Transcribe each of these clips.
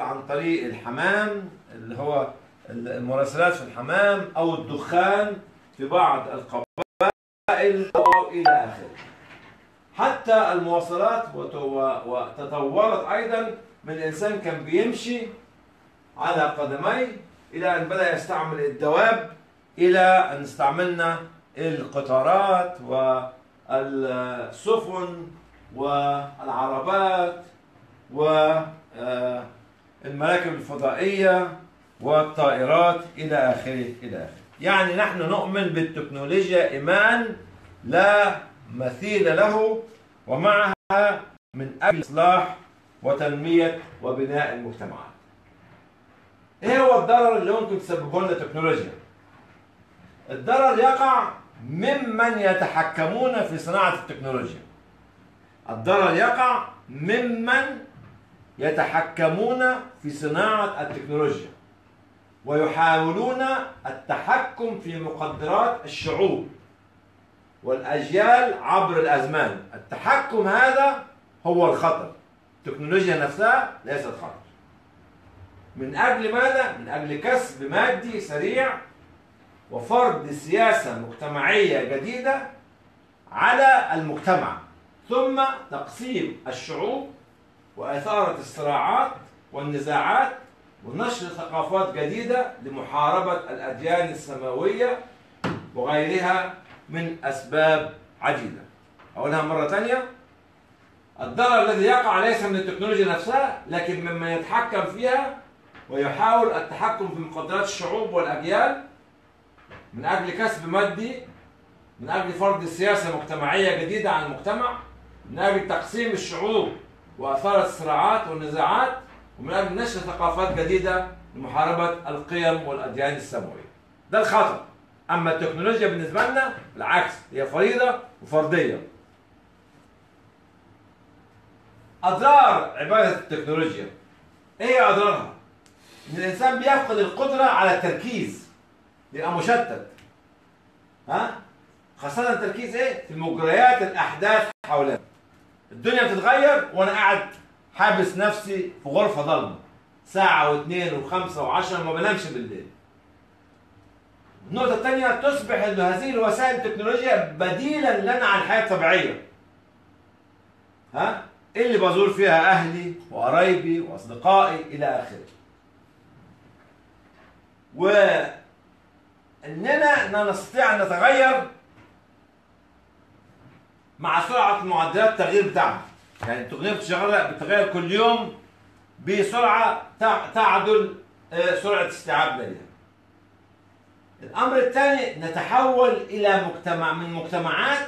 عن طريق الحمام اللي هو المراسلات في الحمام أو الدخان في بعض القبائل أو إلى آخره. حتى المواصلات وت- و- وتطورت أيضا من إنسان كان بيمشي على قدميه إلى أن بدأ يستعمل الدواب إلى أن استعملنا القطارات والسفن والعربات والمراكب الفضائية والطائرات إلى آخره إلى آخره. يعني نحن نؤمن بالتكنولوجيا إيمان لا مثيل له ومعها من أجل إصلاح وتنمية وبناء المجتمعات. إيه هو الضرر اللي ممكن تسببه لنا التكنولوجيا؟ الضرر يقع ممن يتحكمون في صناعة التكنولوجيا. الضرر يقع ممن يتحكمون في صناعة التكنولوجيا. ويحاولون التحكم في مقدرات الشعوب والأجيال عبر الأزمان. التحكم هذا هو الخطر. التكنولوجيا نفسها ليست خطر. من أجل ماذا؟ من أجل كسب مادي سريع وفرض سياسة مجتمعية جديدة على المجتمع ثم تقسيم الشعوب واثاره الصراعات والنزاعات ونشر ثقافات جديدة لمحاربة الأديان السماوية وغيرها من أسباب عديدة أقولها مرة ثانية الضرر الذي يقع ليس من التكنولوجيا نفسها لكن ممن يتحكم فيها ويحاول التحكم في مقدرات الشعوب والأجيال من أجل كسب مادي من أجل فرض سياسة مجتمعية جديدة على المجتمع من أجل تقسيم الشعوب وأثارة الصراعات والنزاعات ومن أجل نشر ثقافات جديدة لمحاربة القيم والأديان السماوية. ده الخطر أما التكنولوجيا بالنسبة لنا بالعكس هي فريضة وفرديه أضرار عبادة التكنولوجيا. إيه هي أضرارها؟ إن الإنسان بيفقد القدرة على التركيز. بيبقى مشتت. ها؟ خاصة التركيز إيه؟ في مجريات الأحداث حولنا الدنيا بتتغير وأنا قاعد حابس نفسي في غرفة ضلمة ساعة واثنين وخمسة وعشرة ما بنامش بالليل النقطة الثانية تصبح إن هذه الوسائل التكنولوجيا بديلا لنا عن الحياة الطبيعية. ها؟ اللي بزور فيها أهلي وقرايبي وأصدقائي إلى آخره. وإننا نستطيع أن نتغير مع سرعة معدلات التغيير بتاعها. يعني التقنية بتشتغل بتتغير كل يوم بسرعة تع- تعدل آه، سرعة استيعابنا ليها. الأمر الثاني نتحول إلى مجتمع من مجتمعات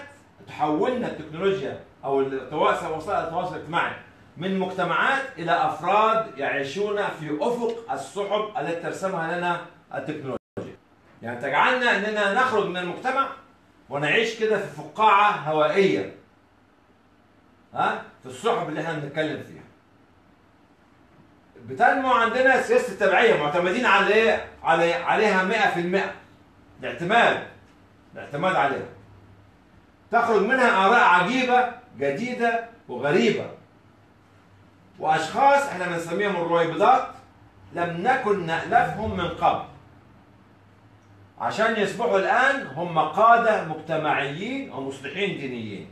تحولنا التكنولوجيا أو التواصل وسائل التواصل الاجتماعي من مجتمعات إلى أفراد يعيشون في أفق السحب التي ترسمها لنا التكنولوجيا. يعني تجعلنا إننا نخرج من المجتمع ونعيش كده في فقاعة هوائية. ها؟ في السحب اللي إحنا بنتكلم فيها. بتنمو عندنا سياسة التبعية معتمدين على إيه؟ على عليها 100% الاعتماد الاعتماد عليها تخرج منها آراء عجيبة جديدة وغريبة وأشخاص إحنا بنسميهم الرويبضات لم نكن نألفهم من قبل عشان يصبحوا الآن هم قادة مجتمعيين ومصلحين دينيين.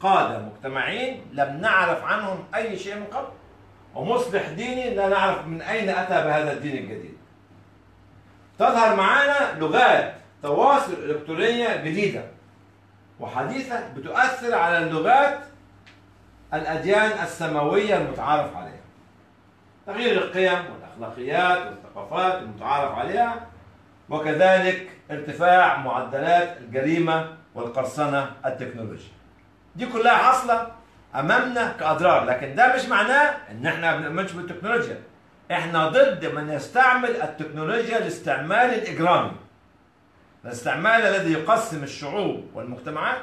قادة مجتمعيين لم نعرف عنهم أي شيء من قبل ومصلح ديني لا نعرف من أين أتى بهذا الدين الجديد. تظهر معانا لغات تواصل إلكترونية جديدة وحديثه بتؤثر على اللغات الأديان السماوية المتعارف عليها. تغيير القيم والأخلاقيات والثقافات المتعارف عليها وكذلك ارتفاع معدلات الجريمة والقرصنة التكنولوجيه دي كلها حاصلة أمامنا كأضرار لكن ده مش معناه إن إحنا ما بنؤمنش بالتكنولوجيا. إحنا ضد من يستعمل التكنولوجيا الاستعمال الإجرامي. الاستعمال الذي يقسم الشعوب والمجتمعات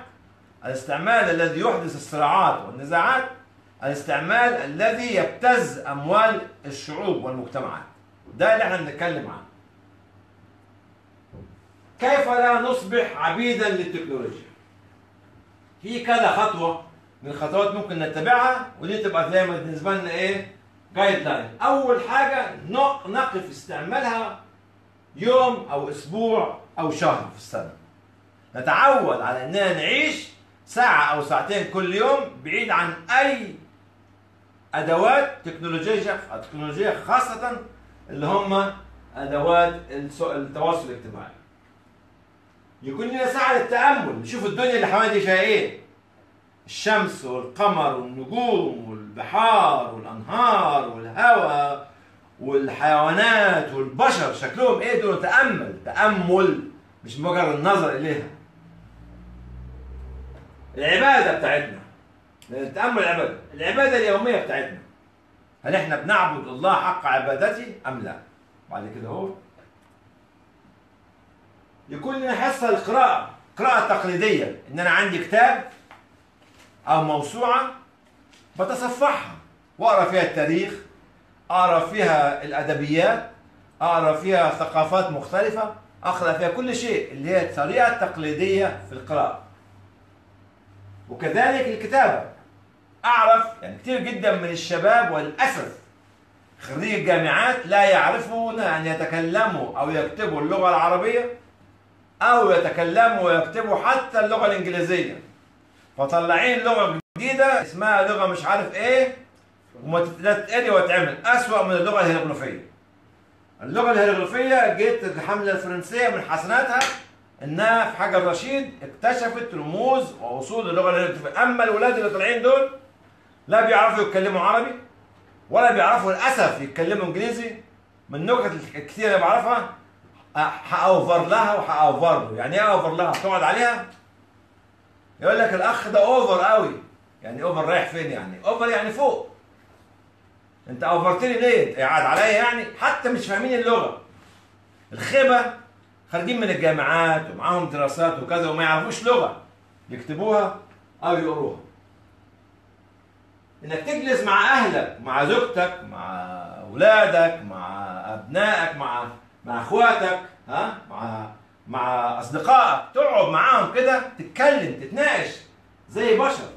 الاستعمال الذي يحدث الصراعات والنزاعات الاستعمال الذي يبتز أموال الشعوب والمجتمعات. ده اللي إحنا بنتكلم عنه. كيف لا نصبح عبيدا للتكنولوجيا؟ في كذا خطوة من الخطوات ممكن نتبعها ودي تبقى زي ما بالنسبة لنا إيه؟ جايد لاين أول حاجة نق- نقف استعمالها يوم أو أسبوع أو شهر في السنة. نتعود على إننا نعيش ساعة أو ساعتين كل يوم بعيد عن أي أدوات تكنولوجية تكنولوجية خاصة اللي هم أدوات التواصل الاجتماعي. يكون لنا ساعة للتأمل. نشوف الدنيا اللي حوالينا فيها إيه. الشمس والقمر والنجوم والبحار والأنهار والهواء والحيوانات والبشر شكلهم إيه دول؟ تأمل. تأمل. مش مجرد النظر إليها. العبادة بتاعتنا. لأن التامل العبادة. العبادة اليومية بتاعتنا. هل إحنا بنعبد الله حق عبادته أم لا؟ بعد كده هو يكون لنا حصة القراءه قراءة تقليدية. إن أنا عندي كتاب أو موسوعة بتصفحها وأقرأ فيها التاريخ أقرأ فيها الأدبيات أقرأ فيها ثقافات مختلفة أقرأ فيها كل شيء اللي هي الطريقة التقليدية في القراءة. وكذلك الكتابة. أعرف يعني كثير جدا من الشباب وللاسف خريج الجامعات لا يعرفون أن يتكلموا أو يكتبوا اللغة العربية أو يتكلموا ويكتبوا حتى اللغة الإنجليزية. فطلعين لغة جديدة اسمها لغة مش عارف إيه وما تتقري وتعمل. أسوأ من اللغة الهيروغليفية. اللغة الهيروغليفية جت الحملة الفرنسية من حسناتها إنها في حجر رشيد اكتشفت رموز واصول اللغة الهيروغليفية. أما الولاد اللي طالعين دول لا بيعرفوا يتكلموا عربي ولا بيعرفوا للأسف يتكلموا إنجليزي من النكت الكثيره اللي بعرفها. هأوفر لها وهأوفر له. يعني إيه أوفر لها؟ تقعد عليها؟ يقول لك الأخ ده أوفر قوي. يعني أوفر رايح فين يعني؟ أوفر يعني فوق. أنت أوفرتني ليه؟ قاعد عليا يعني؟ حتى مش فاهمين اللغة. الخيبة خارجين من الجامعات ومعاهم دراسات وكذا وما يعرفوش لغة. يكتبوها أو يقروها. إنك تجلس مع أهلك مع زوجتك مع أولادك مع أبنائك مع مع اخواتك ها؟ مع مع اصدقائك تقعد معاهم كده تتكلم تتناقش زي بشر.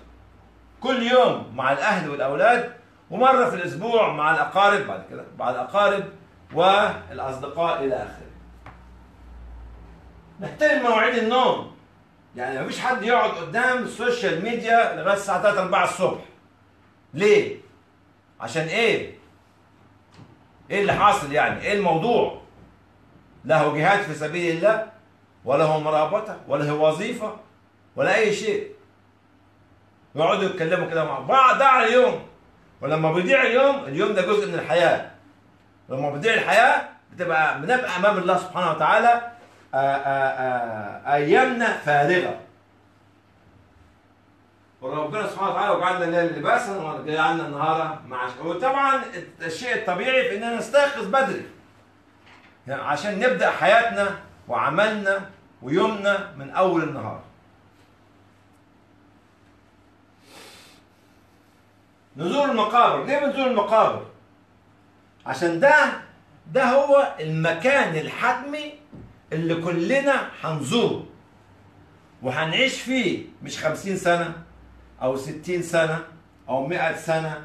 كل يوم مع الأهل والأولاد ومرة في الأسبوع مع الأقارب بعد كده مع الأقارب والأصدقاء إلى آخره. نحترم مواعيد النوم. يعني مفيش حد يقعد قدام السوشيال ميديا لغاية الساعة 3 4 الصبح. ليه؟ عشان إيه؟ إيه اللي حاصل يعني؟ إيه الموضوع؟ لا هو جهاد في سبيل الله مرابطة ولا هو وظيفة ولا أي شيء. يقعدوا يتكلموا كده مع بعض. ضاع اليوم ولما بيضيع اليوم اليوم ده جزء من الحياة. لما بتضيع الحياة بتبقى بنبقى أمام الله سبحانه وتعالى آآ آآ أيامنا فارغة. وربنا سبحانه وتعالى وجعلنا الليل لباسا وجعلنا النهار معاشا وطبعا الشيء الطبيعي في إننا نستيقظ بدري. عشان نبدأ حياتنا وعملنا ويومنا من أول النهار. نزور المقابر. ليه بنزور المقابر؟ عشان ده ده هو المكان الحتمي اللي كلنا هنزوره وهنعيش فيه مش خمسين سنة أو ستين سنة أو مئة سنة.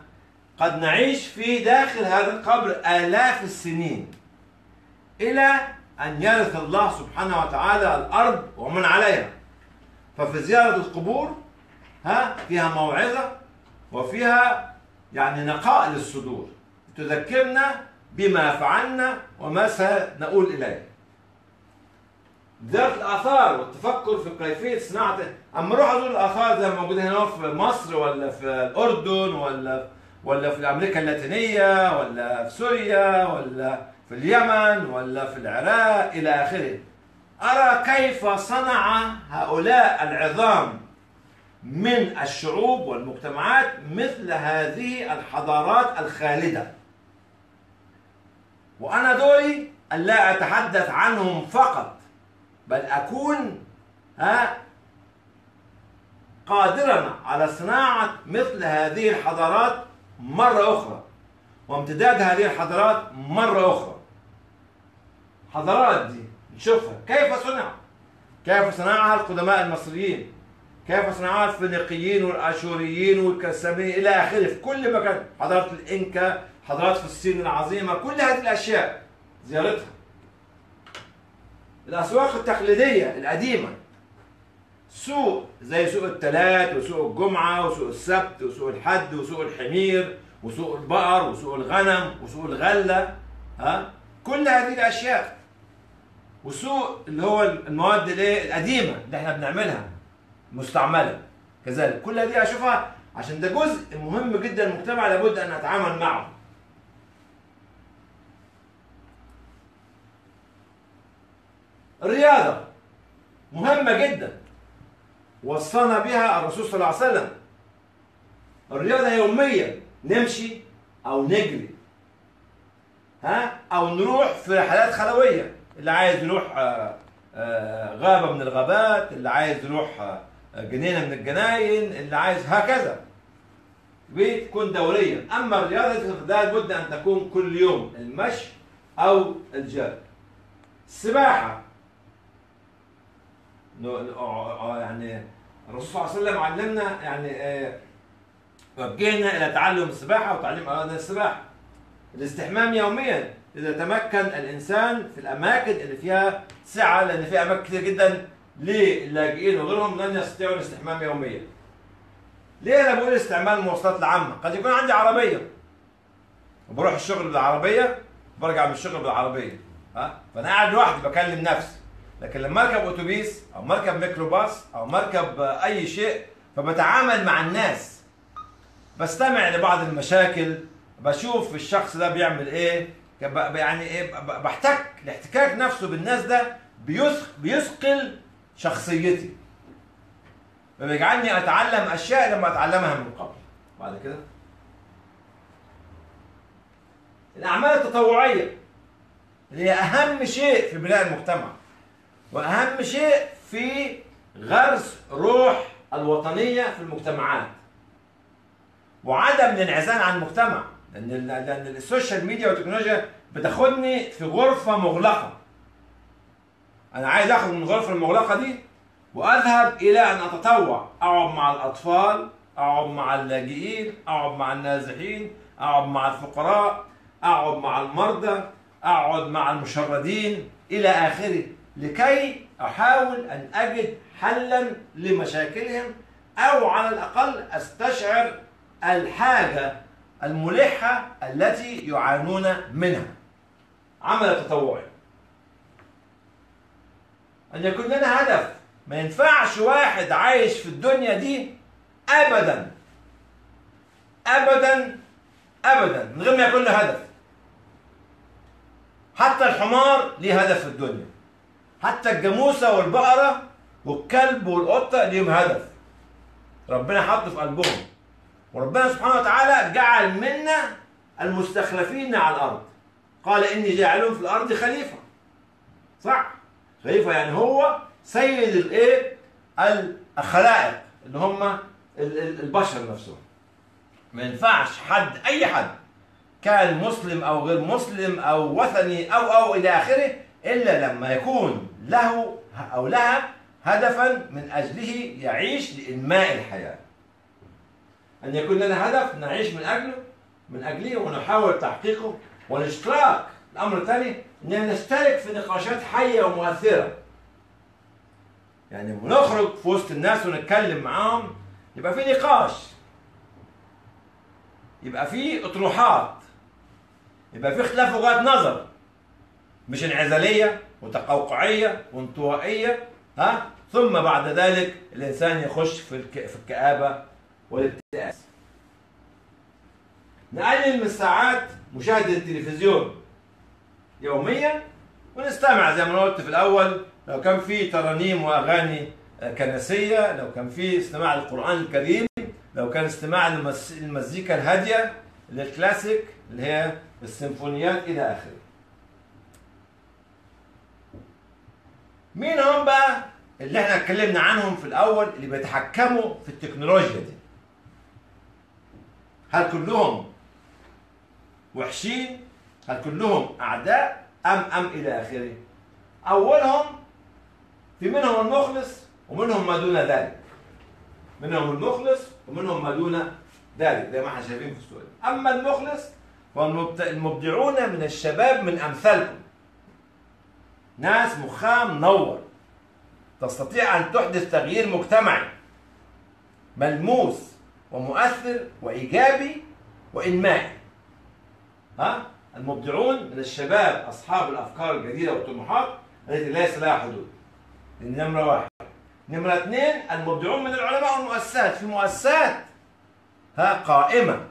قد نعيش في داخل هذا القبر آلاف السنين. إلى أن يرث الله سبحانه وتعالى الأرض ومن عليها. ففي زيارة القبور ها فيها موعظة وفيها يعني نقاء للصدور. تذكرنا بما فعلنا وما سنقول إليه. زيارة الآثار والتفكر في كيفية صناعة أما أروح أزور الآثار زي ما موجودة هنا في مصر ولا في الأردن ولا ولا في أمريكا اللاتينية ولا في سوريا ولا في اليمن ولا في العراق إلى آخره. أرى كيف صنع هؤلاء العظام من الشعوب والمجتمعات مثل هذه الحضارات الخالدة. وأنا دوري أن لا أتحدث عنهم فقط بل أكون ها قادرا على صناعة مثل هذه الحضارات مرة أخرى. وامتداد هذه الحضارات مرة أخرى. حضارات دي نشوفها. كيف صنع كيف صنعها القدماء المصريين؟ كيف صنعها الفينيقيين والآشوريين والكسامين إلى آخره؟ في كل مكان. حضارة الإنكا حضارات فلسطين العظيمة كل هذه الأشياء زيارتها. الأسواق التقليدية القديمة. سوق زي سوق الثلاث وسوق الجمعة وسوق السبت وسوق الحد وسوق الحمير وسوق البقر وسوق الغنم وسوق الغلة ها؟ كل هذه الأشياء. وسوق اللي هو المواد الايه القديمة اللي إحنا بنعملها مستعملة. كذلك كل هذه اشوفها عشان ده جزء مهم جدا المجتمع لابد أن نتعامل معه. الرياضة مهمة جدا. وصانا بها الرسول صلى الله عليه وسلم. الرياضة يوميا نمشي أو نجري ها أو نروح في رحلات خلوية. اللي عايز يروح آه، آه، غابة من الغابات اللي عايز يروح آه، جنينة من الجناين اللي عايز هكذا. بتكون دوريا. أما الرياضة ده لابد أن تكون كل يوم المشي أو الجري. السباحه يعني الرسول صلى الله عليه وسلم علمنا يعني وجهنا إلى تعلم السباحة وتعليم اولادنا السباحة. الاستحمام يوميا. إذا تمكن الإنسان في الأماكن اللي فيها سعة لأن في أماكن كتير جدا للاجئين وغيرهم لن يستطيعوا الاستحمام يوميا. ليه أنا بقول استعمال المواصلات العامة؟ قد يكون عندي عربية. وبروح الشغل بالعربية برجع من الشغل بالعربية. ها؟ فأنا قاعد لوحدي بكلم نفسي. لكن لما أركب أتوبيس أو مركب ميكروباص أو مركب أي شيء فبتعامل مع الناس. بستمع لبعض المشاكل بشوف الشخص ده بيعمل إيه. يعني إيه بحتك الاحتكاك نفسه بالناس ده بيثق بيثقل شخصيتي. فبيجعلني أتعلم أشياء لما أتعلمها من قبل. بعد كده؟ الأعمال التطوعية اللي هي أهم شيء في بناء المجتمع وأهم شيء في غرس روح الوطنية في المجتمعات. وعدم الانعزال عن المجتمع. لأن لأن السوشيال ميديا والتكنولوجيا بتاخدني في غرفة مغلقة. أنا عايز أخرج من الغرفه المغلقة دي وأذهب إلى أن أتطوع. أقعد مع الأطفال أقعد مع اللاجئين أقعد مع النازحين أقعد مع الفقراء أقعد مع المرضى أقعد مع المشردين إلى آخره لكي أحاول أن أجد حلا لمشاكلهم أو على الأقل أستشعر الحاجة الملحة التي يعانون منها. عمل تطوعي. أن يكون لنا هدف. ما ينفعش واحد عايش في الدنيا دي ابدا. ابدا. ابدا. من غير ما يكون له هدف. حتى الحمار ليه هدف في الدنيا. حتى الجاموسة والبقرة والكلب والقطة ليهم هدف. ربنا حطه في قلبهم. وربنا سبحانه وتعالى جعل منا المستخلفين على الأرض. قال إني جاعل في الأرض خليفة. صح؟ خليفة يعني هو سيد الإيه؟ الخلائق اللي هم ال- ال- البشر نفسهم. ما ينفعش حد أي حد كان مسلم أو غير مسلم أو وثني أو أو إلى آخره إلا لما يكون له أو لها هدفا من أجله يعيش لإنماء الحياة. أن يكون لنا هدف نعيش من أجله من أجله ونحاول تحقيقه والاشتراك. الأمر الثاني أننا نشترك في نقاشات حية ومؤثرة. يعني لما نخرج في وسط الناس ونتكلم معاهم يبقى في نقاش. يبقى في أطروحات. يبقى في اختلاف وجهات نظر. مش انعزالية وتقوقعية وانطوائية ها؟ ثم بعد ذلك الإنسان يخش. في الكآبة والاكتئاب نقلل من ساعات مشاهدة التلفزيون يوميا ونستمع زي ما قلت في الأول لو كان في ترانيم وأغاني كنسية لو كان في استماع للقرآن الكريم لو كان استماع للمزيكا الهادية للكلاسيك اللي هي السيمفونيات إلى آخره. مين هم بقى اللي إحنا اتكلمنا عنهم في الأول اللي بيتحكموا في التكنولوجيا دي؟ هل كلهم وحشين؟ هل كلهم أعداء؟ أم أم إلى آخره؟ أولهم في منهم المخلص ومنهم ما دون ذلك. منهم المخلص ومنهم ما دون ذلك زي ما إحنا شايفين في السؤال. أما المخلص والمبدعون من الشباب من أمثالكم. ناس مخها منور تستطيع أن تحدث تغيير مجتمعي. ملموس. ومؤثر وإيجابي وإنمائي. ها؟ المبدعون من الشباب أصحاب الأفكار الجديدة والطموحات التي ليس لها حدود. دي نمرة واحد. نمرة اثنين المبدعون من العلماء والمؤسسات. في مؤسسات ها قائمة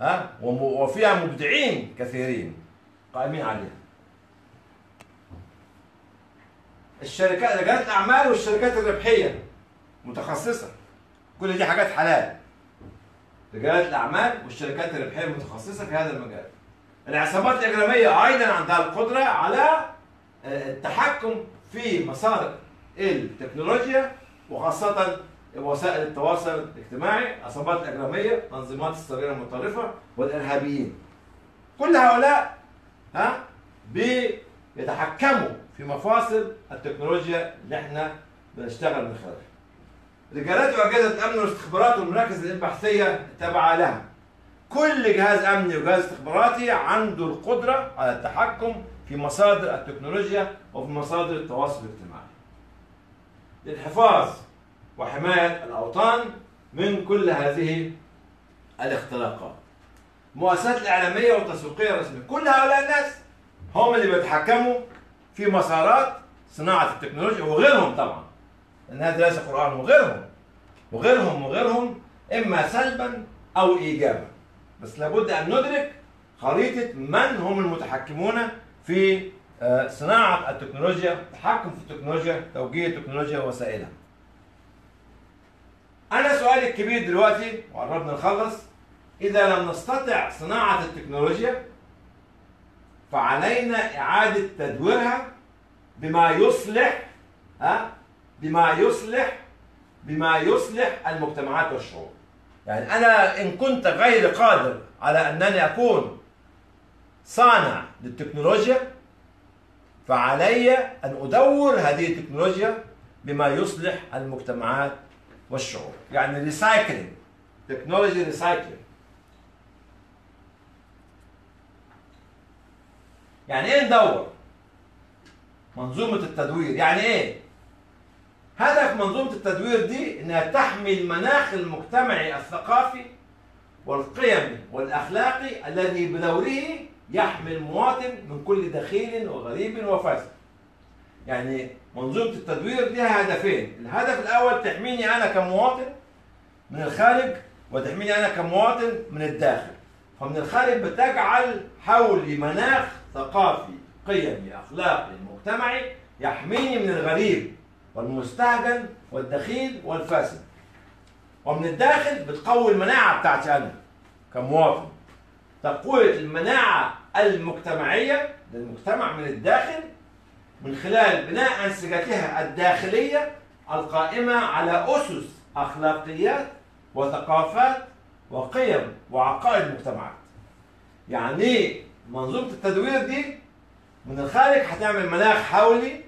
ها وفيها مبدعين كثيرين قائمين عليها. الشركات رجالات الأعمال والشركات الربحية متخصصة. كل دي حاجات حلال. رجالات الأعمال والشركات الربحية المتخصصة في هذا المجال. العصابات الإجرامية أيضا عندها القدرة على آه، التحكم في مسار التكنولوجيا وخاصة وسائل التواصل الاجتماعي العصابات الإجرامية تنظيمات السرية المتطرفة والإرهابيين. كل هؤلاء ها بيتحكموا في مفاصل التكنولوجيا اللي إحنا بنشتغل من خلالها. رجالات وأجهزة الأمن والاستخبارات والمراكز البحثية التابعة لها. كل جهاز أمني وجهاز استخباراتي عنده القدرة على التحكم في مصادر التكنولوجيا وفي مصادر التواصل الاجتماعي. للحفاظ وحماية الأوطان من كل هذه الاختراقات. المؤسسات الإعلامية والتسويقية الرسمية. كل هؤلاء الناس هم اللي بيتحكموا في مسارات صناعة التكنولوجيا وغيرهم طبعا. هذا ليس قرآن وغيرهم وغيرهم وغيرهم إما سلبا أو إيجابا. بس لابد أن ندرك خريطة من هم المتحكمون في آه، صناعة التكنولوجيا التحكم في التكنولوجيا توجيه التكنولوجيا ووسائلها. أنا سؤالي الكبير دلوقتي وقربنا نخلص إذا لم نستطع صناعة التكنولوجيا فعلينا إعادة تدويرها بما يصلح ها بما يصلح بما يصلح المجتمعات والشعوب. يعني أنا إن كنت غير قادر على أنني أكون صانع للتكنولوجيا فعلي أن أدور هذه التكنولوجيا بما يصلح المجتمعات والشعوب. يعني recycling technology recycling يعني إيه ندور؟ منظومة التدوير. يعني إيه؟ منظومة التدوير دي إنها تحمي المناخ المجتمعي الثقافي والقيمي والأخلاقي الذي بدوره يحمي المواطن من كل دخيل وغريب وفاسد. يعني منظومة التدوير لها هدفين. الهدف الأول تحميني أنا كمواطن من الخارج وتحميني أنا كمواطن من الداخل. فمن الخارج بتجعل حولي مناخ ثقافي قيمي أخلاقي مجتمعي يحميني من الغريب. والمستهجن والدخيل والفاسد ومن الداخل بتقوي المناعة بتاعتي أنا كمواطن تقوية المناعة المجتمعية للمجتمع من الداخل من خلال بناء أنسجتها الداخلية القائمة على أسس أخلاقيات وثقافات وقيم وعقائد المجتمعات. يعني منظومة التدوير دي من الخارج هتعمل مناخ حولي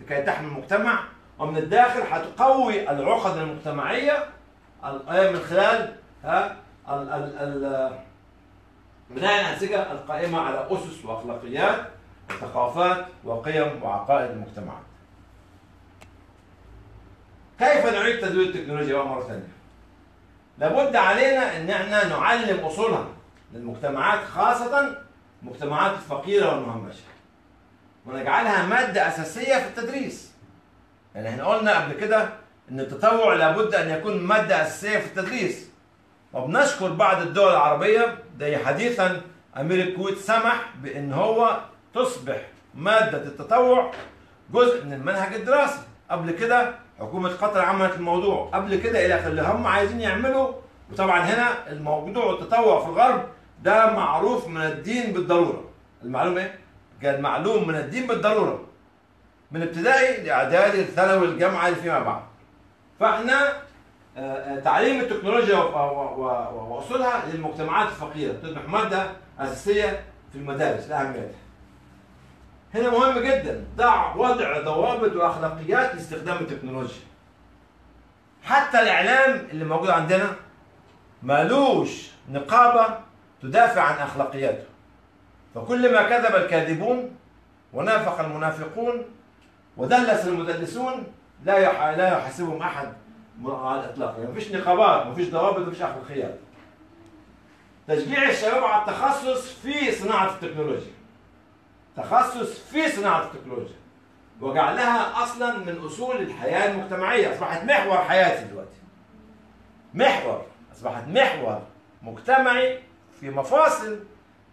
لكي تحمي المجتمع ومن الداخل هتقوي العقد المجتمعية ال- من خلال ها ال ال ال بناء الأنسجة القائمة على أسس وأخلاقيات وثقافات وقيم وعقائد المجتمعات. كيف نعيد تدوير التكنولوجيا بقى مرة ثانية؟ لابد علينا إن إحنا نعلم أصولها للمجتمعات خاصة المجتمعات الفقيرة والمهمشة. ونجعلها مادة أساسية في التدريس. يعني إحنا قلنا قبل كده إن التطوع لابد أن يكون مادة أساسية في التدريس. وبنشكر بعض الدول العربية زي حديثا أمير الكويت سمح بأن هو تصبح مادة التطوع جزء من المنهج الدراسي. قبل كده حكومة قطر عملت الموضوع. قبل كده إلى آخره اللي هم عايزين يعملوا. وطبعا هنا الموضوع التطوع في الغرب ده معروف من الدين بالضرورة. المعلوم إيه؟ كان معلوم من الدين بالضرورة. من ابتدائي لإعدادي الثانوي الجامعة اللي فيما بعد فإحنا آه، آه، تعليم التكنولوجيا واصولها للمجتمعات الفقيرة تصبح ماده أساسية في المدارس لاهميتها. هنا مهم جدا ضع وضع ضوابط وأخلاقيات لاستخدام التكنولوجيا. حتى الإعلام اللي موجود عندنا مالوش نقابة تدافع عن أخلاقياته فكلما كذب الكاذبون ونافق المنافقون ودلس المدلسون لا. لا يحاسبهم أحد على الإطلاق. يعني مفيش نقابات مفيش ضوابط مفيش أخلاقيات تشجيع الشباب على التخصص في صناعة التكنولوجيا. تخصص في صناعة التكنولوجيا. وجعلها أصلا من أصول الحياة المجتمعية. أصبحت محور حياتي دلوقتي. محور أصبحت محور مجتمعي في مفاصل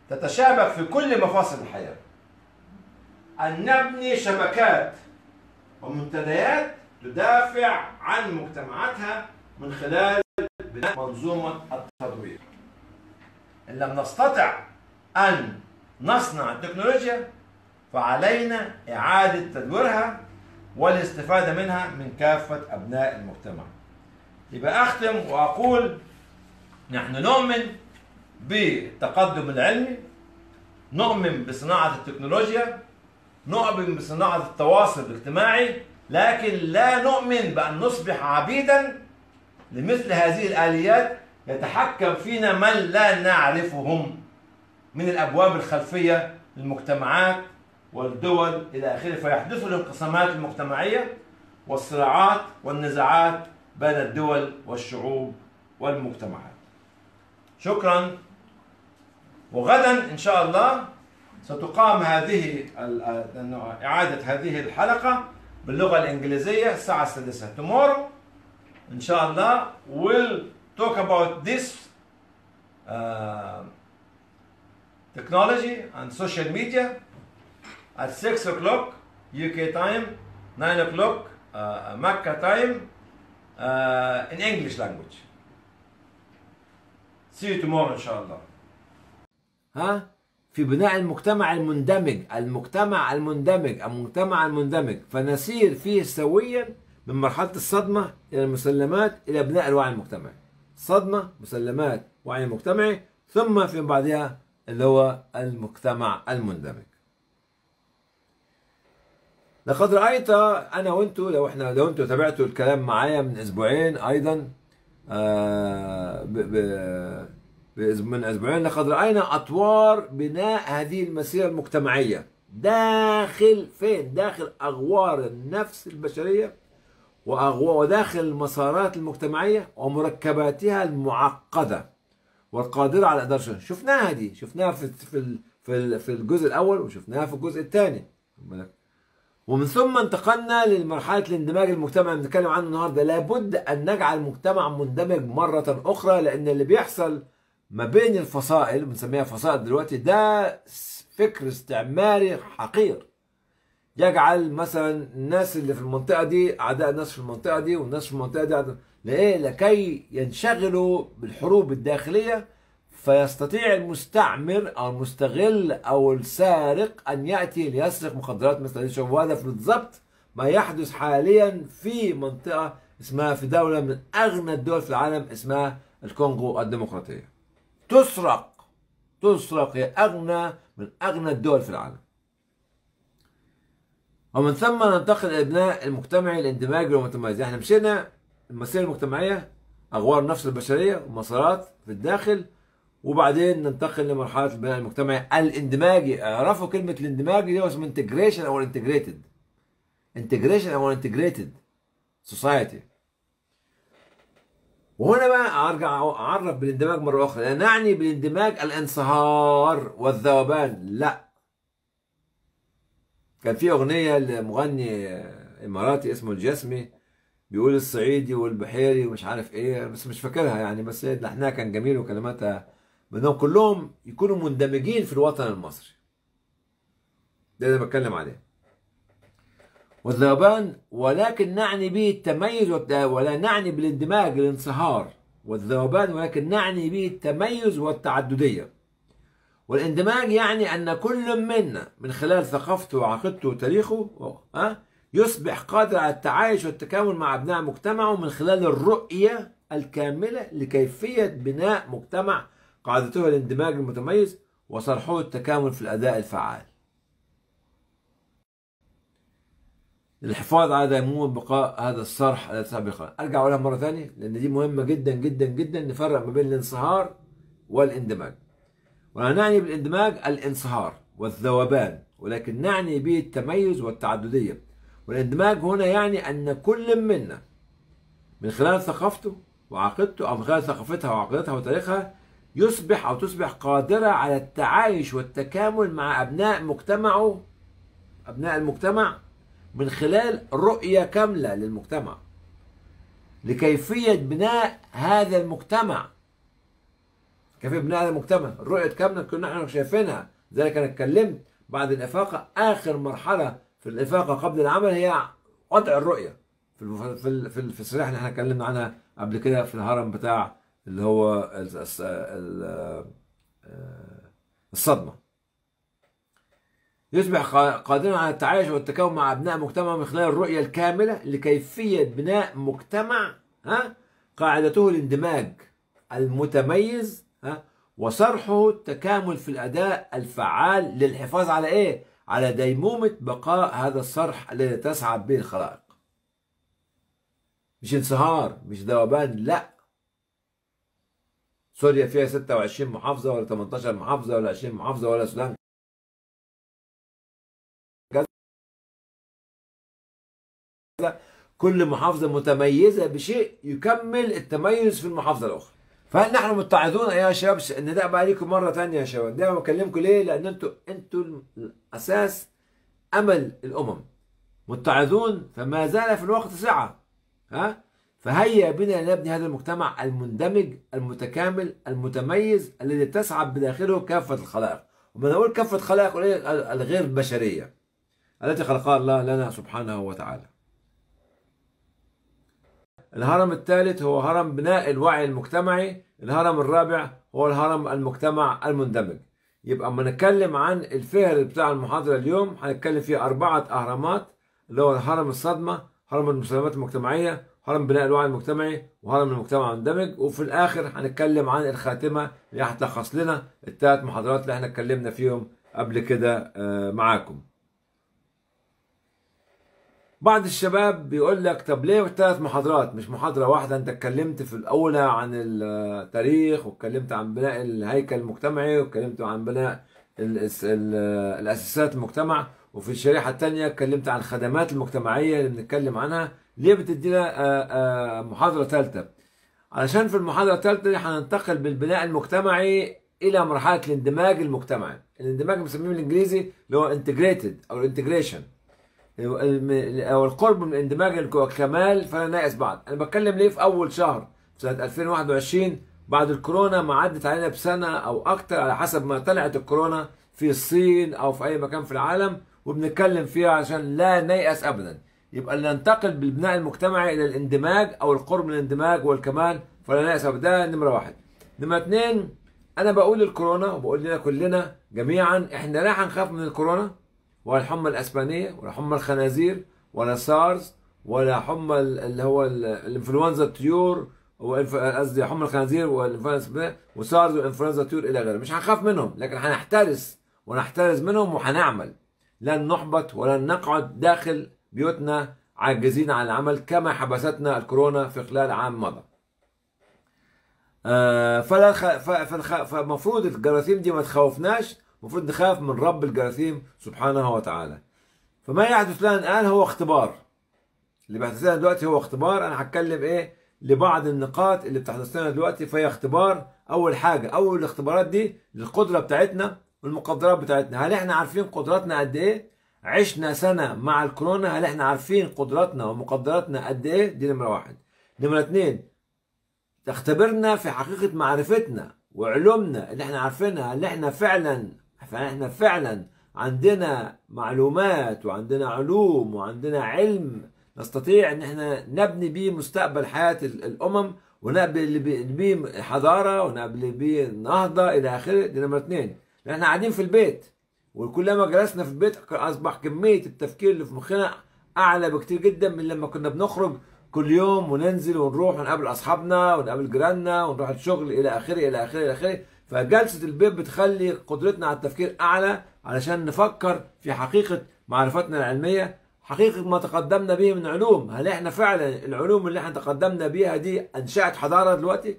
تتشابك في كل مفاصل الحياة. أن نبني شبكات ومنتديات تدافع عن مجتمعاتها من خلال بناء منظومة التطوير. إن لم نستطع أن نصنع التكنولوجيا فعلينا إعادة تدويرها والاستفادة منها من كافة أبناء المجتمع. يبقى أختم وأقول نحن نؤمن بالتقدم العلمي نؤمن بصناعة التكنولوجيا نؤمن بصناعة التواصل الاجتماعي لكن لا نؤمن بأن نصبح عبيدا لمثل هذه الآليات يتحكم فينا من لا نعرفهم من الأبواب الخلفية للمجتمعات والدول إلى آخره. فيحدث الانقسامات المجتمعية والصراعات والنزاعات بين الدول والشعوب والمجتمعات. شكرا. وغدا إن شاء الله ستقام هذه إعادة هذه الحلقة باللغة الإنجليزية الساعة السادسة tomorrow إن شاء الله we'll talk about this uh, technology and social media at 6 o'clock UK time 9 o'clock uh, Mecca time uh, in English language see you tomorrow إن شاء الله ها في بناء المجتمع المندمج المجتمع المندمج المجتمع المندمج. فنسير فيه سويا من مرحلة الصدمة إلى المسلمات إلى بناء الوعي المجتمعي. صدمة مسلمات وعي مجتمعي ثم في بعدها اللي هو المجتمع المندمج. لقد رأيت أنا وأنتوا لو إحنا لو أنتوا تابعتوا الكلام معايا من أسبوعين أيضا آه من أسبوعين لقد رأينا أطوار بناء هذه المسيرة المجتمعية. داخل فين؟ داخل أغوار النفس البشرية وأغوار وداخل المسارات المجتمعية ومركباتها المعقدة والقادرة على إدارة شفناها دي شفناها في في في في الجزء الأول وشفناها في الجزء الثاني. ومن ثم انتقلنا لمرحلة الاندماج المجتمعي. اللي بنتكلم عنه النهارده. لابد أن نجعل المجتمع مندمج مرة أخرى لأن اللي بيحصل ما بين الفصائل بنسميها فصائل دلوقتي ده فكر استعماري حقير. يجعل مثلا الناس اللي في المنطقة دي أعداء الناس في المنطقة دي والناس في المنطقة دي لإيه؟ لكي ينشغلوا بالحروب الداخلية فيستطيع المستعمر أو المستغل أو السارق أن يأتي ليسرق مخدرات مثل هذه. وهذا بالضبط ما يحدث حاليا في منطقة اسمها في دولة من أغنى الدول في العالم اسمها الكونغو الديمقراطية. تسرق. تسرق هي أغنى من أغنى الدول في العالم. ومن ثم ننتقل إلى البناء المجتمعي الاندماج والمتميز. إحنا مشينا المسيرة المجتمعية أغوار النفس البشرية ومسارات في الداخل وبعدين ننتقل لمرحلة البناء المجتمعي الاندماجي. اعرفوا كلمة الاندماج دي اسمه integration أو integrated integration أو integrated society وهنا بقى أرجع أعرف بالاندماج مرة أخرى. لا نعني بالاندماج الانصهار والذوبان لا. كان في أغنية لمغني إماراتي اسمه الجسمي بيقول الصعيدي والبحيري ومش عارف إيه بس مش فاكرها يعني بس لحنها كان جميل وكلماتها بدهم كلهم يكونوا مندمجين في الوطن المصري. ده اللي بتكلم عليه. والذوبان ولكن نعني به التميز ولا نعني بالاندماج الانصهار والذوبان ولكن نعني به التميز والتعددية. والاندماج يعني أن كل منا من خلال ثقافته وعقيدته وتاريخه يصبح قادر على التعايش والتكامل مع أبناء مجتمعه من خلال الرؤية الكاملة لكيفية بناء مجتمع قاعدته الاندماج المتميز وصرحه التكامل في الأداء الفعال. للحفاظ على ديمومة بقاء هذا الصرح الذي سابقا أرجع أقولها مرة ثانية لأن دي مهمة جدا جدا جدا نفرق ما بين الانصهار والإندماج. ولا نعني بالإندماج الانصهار والذوبان ولكن نعني به التميز والتعددية. والإندماج هنا يعني أن كل منا من خلال ثقافته وعقيدته أو من خلال ثقافتها وعقيدتها وتاريخها يصبح أو تصبح قادرة على التعايش والتكامل مع أبناء مجتمعه أبناء المجتمع من خلال رؤية كاملة للمجتمع. لكيفية بناء هذا المجتمع. كيفية بناء هذا المجتمع؟ الرؤية كاملة كنا إحنا شايفينها. ذلك أنا اتكلمت بعد الإفاقة. آخر مرحلة في الإفاقة قبل العمل هي وضع الرؤية. في في في ال- في الصريح اللي إحنا اتكلمنا عنها قبل كده في الهرم بتاع اللي هو الصدمة. يصبح قا- قادرا على التعايش والتكون مع أبناء مجتمع من خلال الرؤية الكاملة لكيفية بناء مجتمع ها قاعدته الاندماج المتميز ها وصرحه التكامل في الأداء الفعال للحفاظ على إيه؟ على ديمومة بقاء هذا الصرح الذي تسعد به الخلائق. مش انصهار، مش ذوبان، لا. سوريا فيها 26 محافظة ولا 18 محافظة ولا 20 محافظة ولا السودان كل محافظة متميزة بشيء يكمل التميز في المحافظة الأخرى. فنحن متعظون يا شباب النداء بقى ليكم مرة تانية يا شباب. دايما بكلمكم ليه؟ لأن أنتوا أنتوا الأساس أمل الأمم. متعظون؟ فما زال في الوقت سعة ها؟ فهيا بنا نبني هذا المجتمع المندمج المتكامل المتميز الذي تسعد بداخله كافة الخلائق. وما نقول كافة قليل الغير البشرية التي خلقها الله لنا سبحانه وتعالى. الهرم الثالث هو هرم بناء الوعي المجتمعي الهرم الرابع هو الهرم المجتمع المندمج. يبقى اما نتكلم عن الفهر بتاع المحاضرة اليوم هنتكلم فيه أربعة أهرامات اللي هو هرم الصدمة هرم المسلمات المجتمعية هرم بناء الوعي المجتمعي وهرم المجتمع المندمج. وفي الآخر هنتكلم عن الخاتمة اللي هتلخص لنا الثلاث محاضرات اللي إحنا اتكلمنا فيهم قبل كده آه، معاكم. بعض الشباب بيقول لك طب ليه ثلاث محاضرات؟ مش محاضرة واحدة انت اتكلمت في الأولى عن التاريخ واتكلمت عن بناء الهيكل المجتمعي واتكلمت عن بناء ال- الس- ال- الأساسات المجتمع وفي الشريحة الثانية اتكلمت عن الخدمات المجتمعية اللي بنتكلم عنها. ليه بتدينا آه، آه، محاضرة ثالثة علشان في المحاضرة الثالثة دي هننتقل بالبناء المجتمعي إلى مرحلة الاندماج المجتمعي. الاندماج بنسميه بالإنجليزي اللي هو integrated أو ال integration أو القرب من الاندماج الكمال فلا نيأس بعد. أنا بتكلم ليه في أول شهر؟ في سنة 2021 بعد الكورونا ما عدت علينا بسنة أو أكتر على حسب ما طلعت الكورونا في الصين أو في أي مكان في العالم وبنتكلم فيها عشان لا نيأس ابدا. يبقى ننتقل بالبناء المجتمعي إلى الاندماج أو القرب من الاندماج والكمال فلا نيأس ده نمرة واحد. نمرة اثنين أنا بقول الكورونا وبقول لنا كلنا جميعا إحنا لا هنخاف من الكورونا؟ ولا الحمى الأسبانية ولا حمى الخنازير ولا سارز ولا حمى ال- اللي هو ال- الإنفلونزا الطيور قصدي حمى الخنازير والإنفلونزا الاسبانيه وسارز والإنفلونزا الطيور إلى غيره. مش هنخاف منهم لكن هنحترس ونحترز منهم وهنعمل. لن نحبط ولن نقعد داخل بيوتنا عاجزين عن العمل كما حبستنا الكورونا في خلال عام مضى. آه، فلا خ... ف... فالخ... فمفروض الجراثيم دي ما تخوفناش المفروض نخاف من رب الجراثيم سبحانه وتعالى. فما يحدث لنا الآن هو اختبار. اللي بيحدث لنا دلوقتي هو اختبار. أنا هتكلم إيه؟ لبعض النقاط اللي بتحدث لنا دلوقتي. فهي اختبار أول حاجة. أول الاختبارات دي للقدرة بتاعتنا والمقدرات بتاعتنا. هل إحنا عارفين قدراتنا قد إيه؟ عشنا سنة مع الكورونا. هل إحنا عارفين قدراتنا ومقدراتنا قد إيه؟ دي نمرة واحد. نمرة اتنين تختبرنا في حقيقة معرفتنا وعلومنا اللي إحنا عارفينها. اللي إحنا فعلا فاحنا فعلا عندنا معلومات وعندنا علوم وعندنا علم نستطيع إن إحنا نبني بيه مستقبل حياة ال- الأمم ونبني بيه حضارة ونبني بيه نهضة إلى آخره. دي نمرة اتنين. لأن إحنا قاعدين في البيت. وكلما جلسنا في البيت أصبح كمية التفكير اللي في مخنا أعلى بكتير جدا من لما كنا بنخرج كل يوم وننزل ونروح ونقابل أصحابنا ونقابل جيراننا ونروح الشغل إلى آخره إلى آخره إلى آخره. فجلسة البيت بتخلي قدرتنا على التفكير أعلى علشان نفكر في حقيقة معرفتنا العلمية حقيقة ما تقدمنا به من علوم. هل إحنا فعلا العلوم اللي إحنا تقدمنا بيها دي أنشأت حضارة دلوقتي؟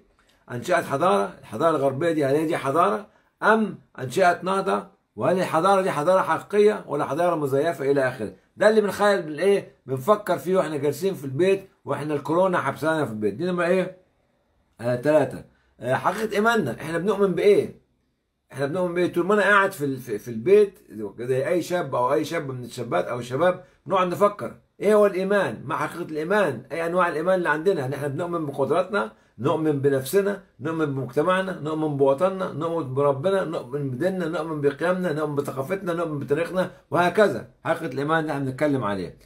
أنشأت حضارة؟ الحضارة الغربية دي هل هي دي حضارة؟ أم أنشأت نهضة؟ وهل الحضارة دي حضارة حقيقية ولا حضارة مزيفة إلى آخره؟ ده اللي بنخيل بالايه بنفكر فيه وإحنا جالسين في البيت وإحنا الكورونا حبسانا في البيت. دي نمرة إيه؟ آه ثلاثة آه حقيقة إيماننا إحنا بنؤمن بإيه؟ إحنا بنؤمن بإيه؟ طول ما أنا قاعد في, في, البيت زي أي شاب أو أي شاب من الشابات أو الشباب بنقعد نفكر إيه هو الإيمان؟ ما حقيقة الإيمان؟ إيه أنواع الإيمان اللي عندنا؟ إن إحنا بنؤمن بقدراتنا، نؤمن بنفسنا، نؤمن بمجتمعنا، نؤمن بوطننا، نؤمن بربنا، نؤمن بديننا، نؤمن بقيمنا، نؤمن بثقافتنا، نؤمن بتاريخنا وهكذا. حقيقة الإيمان اللي إحنا بنتكلم عليه.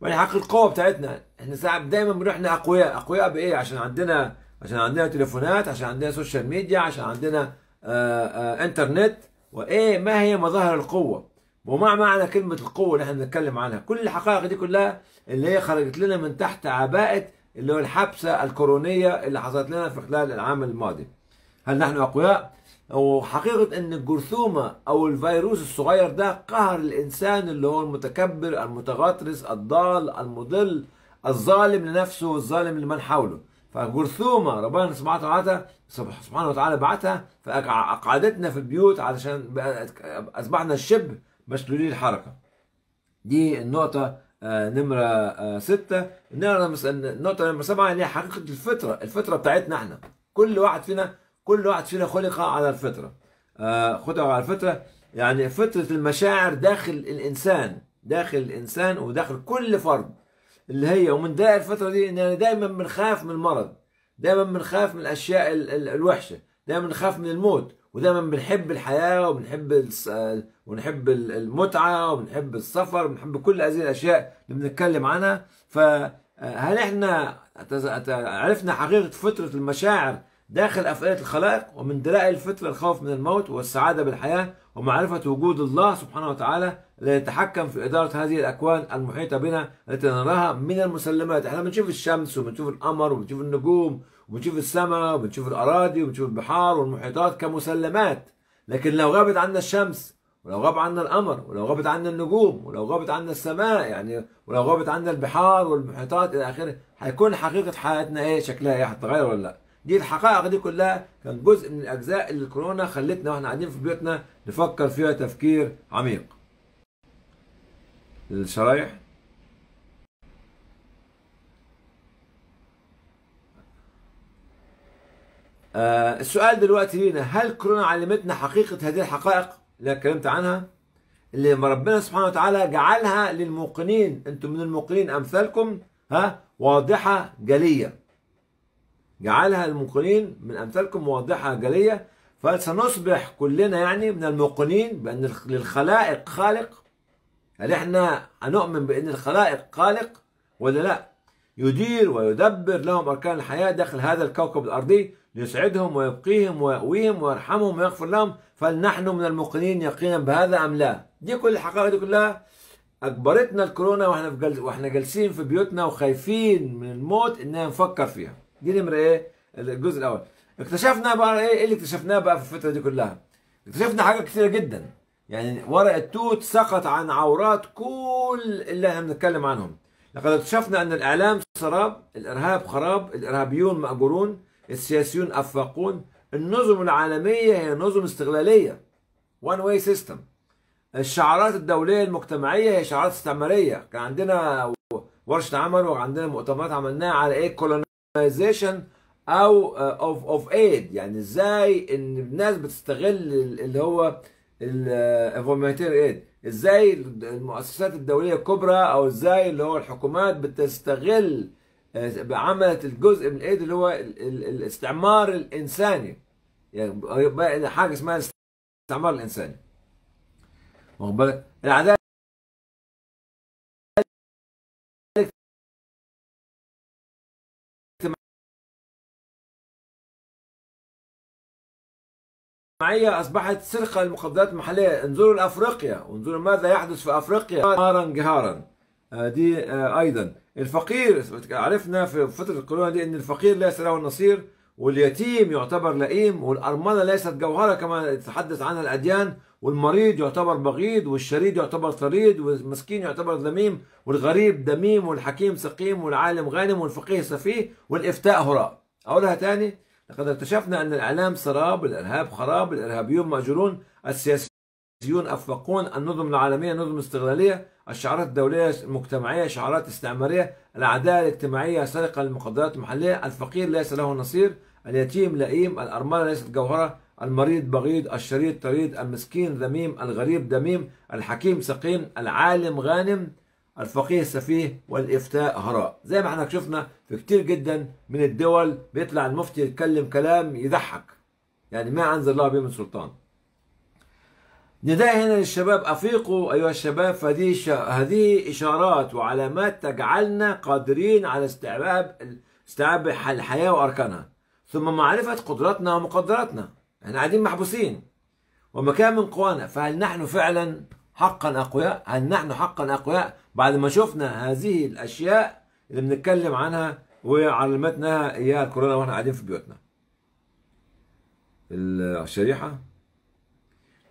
وبعدين حق القوة بتاعتنا إحنا ساعات دايما بنروح إحنا اقوياء أقوياء بإيه عشان عندنا عشان عندنا تليفونات عشان عندنا social media عشان عندنا آآ آآ انترنت وإيه ما هي مظاهر القوة؟ وما معنى كلمة القوة اللي إحنا بنتكلم عنها؟ كل الحقائق دي كلها اللي هي خرجت لنا من تحت عباءة اللي هو الحبسة الكورونية اللي حصلت لنا في خلال العام الماضي. هل نحن أقوياء؟ وحقيقة إن الجرثومة أو الفيروس الصغير ده قهر الإنسان اللي هو المتكبر المتغطرس الضال المضل الظالم لنفسه والظالم لمن حوله. فجرثومة ربنا سبحانه وتعالى سبحانه وتعالى بعتها فأقعدتنا في البيوت علشان أصبحنا الشبه مشلولي الحركة. دي النقطة آه، نمرة آه، ستة. النقطة نمرة سبعة اللي هي حقيقة الفطرة. الفطرة بتاعتنا إحنا. كل واحد فينا كل واحد فينا خلق على الفطرة. آه، خلق على الفطرة. يعني فطرة المشاعر داخل الإنسان. داخل الإنسان وداخل كل فرد. اللي هي ومن داعي الفترة دي إننا دايما بنخاف من المرض دايما بنخاف من الأشياء ال- ال- الوحشة دايما بنخاف من الموت ودايما بنحب الحياة وبنحب ونحب ال- المتعة وبنحب السفر وبنحب كل هذه الأشياء اللي بنتكلم عنها. فهل إحنا تز- عرفنا حقيقة فطرة المشاعر داخل أفئدة الخلائق ومن دلائل الفطرة الخوف من الموت والسعادة بالحياة ومعرفة وجود الله سبحانه وتعالى؟ الذي يتحكم في إدارة هذه الأكوان المحيطة بنا التي نراها من المسلمات. إحنا بنشوف الشمس وبنشوف القمر وبنشوف النجوم وبنشوف السماء وبنشوف الأراضي وبنشوف البحار والمحيطات كمسلمات. لكن لو غابت عنا الشمس ولو غاب عنا القمر ولو غابت عنا النجوم ولو غابت عنا السماء يعني ولو غابت عنا البحار والمحيطات إلى آخره هيكون حقيقة حياتنا إيه؟ شكلها إيه؟ هتتغير ولا لا؟ دي الحقائق دي كلها كان جزء من الأجزاء اللي الكورونا خلتنا وإحنا قاعدين في بيوتنا نفكر فيها تفكير عميق. الشرايح آه السؤال دلوقتي لينا هل كورونا علمتنا حقيقة هذه الحقائق اللي اتكلمت عنها؟ اللي ربنا سبحانه وتعالى جعلها للموقنين. أنتم من الموقنين أمثالكم ها؟ واضحة جلية. جعلها للموقنين من أمثالكم واضحة جلية. فسنصبح كلنا يعني من الموقنين بأن للخلائق خالق. هل إحنا هنؤمن بأن الخلائق خالق ولا لا يدير ويدبر لهم أركان الحياة داخل هذا الكوكب الأرضي ليسعدهم ويبقيهم ويقويهم ويرحمهم ويغفر لهم فنحن من الموقنين يقينا بهذا أم لا؟ دي كل الحقائق دي كلها أجبرتنا الكورونا وإحنا في جل... وإحنا جالسين في بيوتنا وخايفين من الموت إننا نفكر فيها. دي نمره إيه؟ الجزء الأول. اكتشفنا بقى إيه إيه اللي اكتشفناه بقى في الفترة دي كلها؟ اكتشفنا حاجات كثيره جدا. يعني ورق التوت سقط عن عورات كل اللي إحنا بنتكلم عنهم. لقد اكتشفنا أن الإعلام سراب، الإرهاب خراب، الإرهابيون مأجورون، السياسيون أفاقون، النظم العالمية هي نظم استغلالية. one way system. الشعارات الدولية المجتمعية هي شعارات استعمارية، كان عندنا ورشة عمل وعندنا مؤتمرات عملناها على إيه colonization أو of of aid يعني إزاي إن الناس بتستغل اللي هو الانفورماتير ايد إزاي المؤسسات الدولية الكبرى أو إزاي اللي هو الحكومات بتستغل عملت الجزء من الأيد اللي هو ال- ال- الاستعمار الإنساني. يعني حاجة اسمها الاستعمار الإنساني. واخد بالك؟ العداله الاجتماعية أصبحت سرقة للمخدرات المحلية. انظروا لأفريقيا. وانظروا ماذا يحدث في أفريقيا. نهارا جهارا آه، دي آه، أيضا. الفقير عرفنا في فترة الكورونا دي أن الفقير ليس له النصير واليتيم يعتبر لئيم والأرملة ليست جوهرة كما تتحدث عنها الأديان. والمريض يعتبر بغيض والشريد يعتبر طريد والمسكين يعتبر ذميم والغريب دميم والحكيم سقيم والعالم غانم والفقيه سفيه والإفتاء هراء. أقولها تاني. لقد اكتشفنا أن الإعلام سراب الإرهاب خراب الإرهابيون مأجورون السياسيون أفقون النظم العالمية نظم استغلالية الشعارات الدولية المجتمعية شعارات استعمارية العدالة الاجتماعية سرقة للمقدرات المحلية الفقير ليس له نصير اليتيم لئيم الأرملة ليست جوهرة المريض بغيض الشريط طريد المسكين ذميم الغريب دميم الحكيم سقيم العالم غانم. الفقيه سفيه والإفتاء هراء. زي ما إحنا شفنا في كتير جدا من الدول بيطلع المفتي يتكلم كلام يضحك. يعني ما أنزل الله به من سلطان. نداء هنا للشباب. أفيقوا أيها الشباب فهذه ش... هذه إشارات وعلامات تجعلنا قادرين على استيعاب استيعاب الحياة وأركانها. ثم معرفة قدراتنا ومقدراتنا. إحنا قاعدين محبوسين. ومكان من قوانا. فهل نحن فعلا حقا أقوياء هل نحن حقا أقوياء؟ بعد ما شفنا هذه الأشياء اللي بنتكلم عنها وعلمتنا إياها الكورونا وإحنا قاعدين في بيوتنا. الشريحة.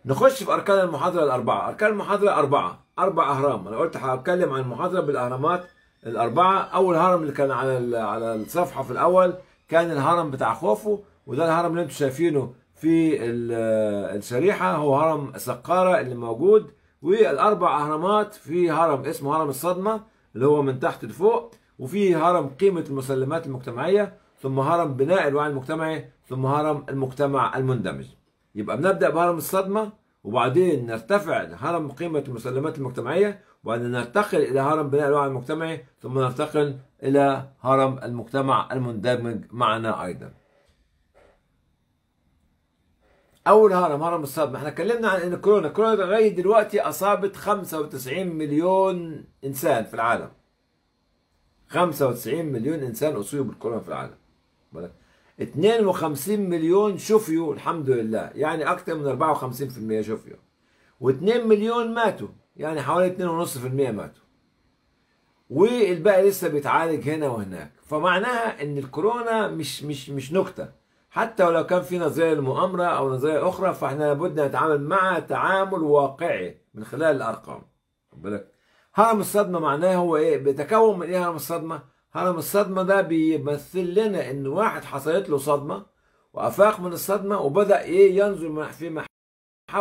نخش في أركان المحاضرة الأربعة. أركان المحاضرة أربعة. أربع أهرام. أنا قلت هتكلم عن المحاضرة بالأهرامات الأربعة. أول هرم اللي كان على على الصفحة في الأول كان الهرم بتاع خوفو وده الهرم اللي أنتم شايفينه في الشريحة. هو هرم سقارة اللي موجود. والأربع أهرامات في هرم اسمه هرم الصدمة اللي هو من تحت لفوق وفي هرم قيمة المسلمات المجتمعية ثم هرم بناء الوعي المجتمعي ثم هرم المجتمع المندمج. يبقى بنبدأ بهرم الصدمة وبعدين نرتفع لهرم قيمة المسلمات المجتمعية وبعدين نرتقل إلى هرم بناء الوعي المجتمعي ثم نرتقل إلى هرم المجتمع المندمج معنا أيضا. أول هرم هرم الصدمه إحنا اتكلمنا عن إن كورونا كورونا لغايه دلوقتي أصابت 95 مليون إنسان في العالم. 95 مليون إنسان أصيبوا بالكورونا في العالم. 52 مليون شفيوا الحمد لله. يعني أكثر من 54% شفيوا. و2 مليون ماتوا. يعني حوالي 2.5% ماتوا. والباقي لسه بيتعالج هنا وهناك. فمعناها إن الكورونا مش مش مش نكتة. حتى ولو كان في نظرية للمؤامرة أو نظرية أخرى فإحنا لابد نتعامل مع تعامل واقعي من خلال الأرقام. بالك؟ هرم الصدمة معناه هو إيه؟ بيتكون من إيه هرم الصدمة؟ هرم الصدمة ده بيمثل لنا إن واحد حصلت له صدمة وأفاق من الصدمة وبدأ إيه؟ ينظر في